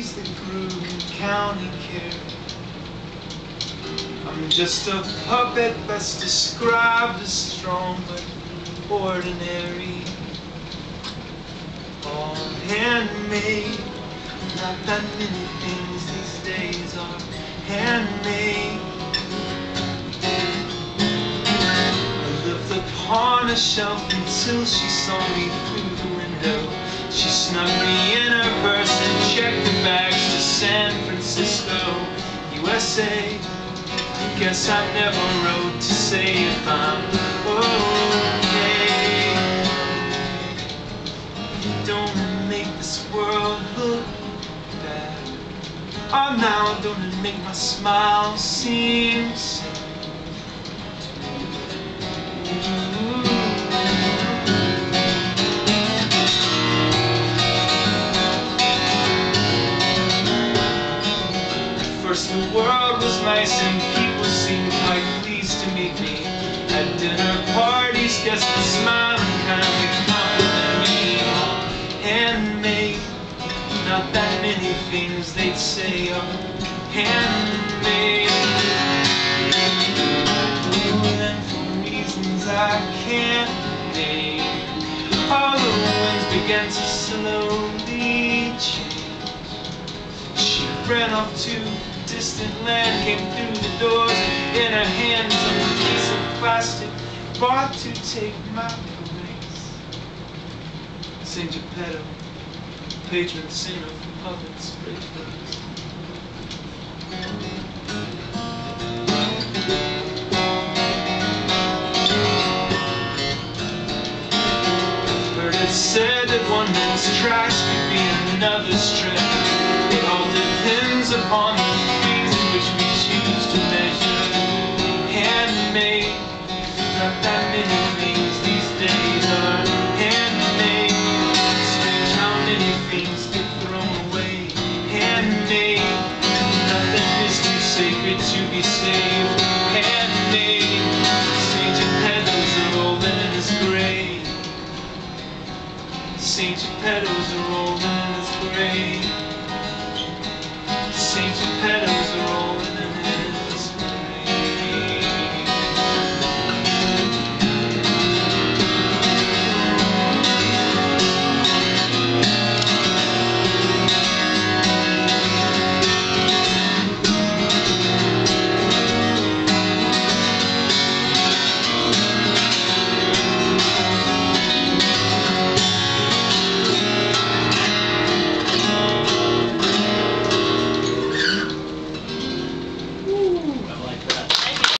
trees that grew county care. I'm just a puppet best described as strong but ordinary. All handmade, not that many things these days are handmade. I lived upon a shelf until she saw me through the window. She snuck me in USA. Guess I never wrote to say if I'm okay. Don't make this world look bad. Oh, now don't it make my smile seem sad? World and people seemed quite pleased to meet me. At dinner parties, guests would smile and kindly compliment me All handmade, not that many things they'd say are handmade. Ooh, and for reasons I can't name All the winds began to slowly change. She ran off to distant land came through the doors in her hands a piece of plastic bought to take my place. Saint Geppetto, patron saint of puppets, breakers. Heard it said that one man's trash could be another's treasure. Many things these days are handmade. How many things get thrown away. Handmade, nothing is too sacred to be saved. Handmade, Saint old and his grave. Saint Geppetto's are rolling in his grave.